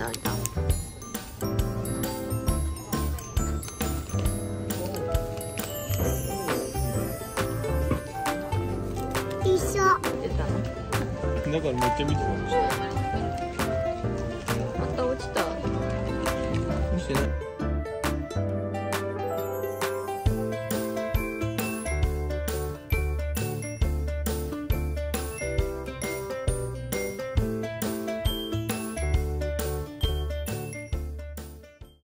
なんな。一緒。出たの。だからめっちゃ見てたまた落ちた。見せない。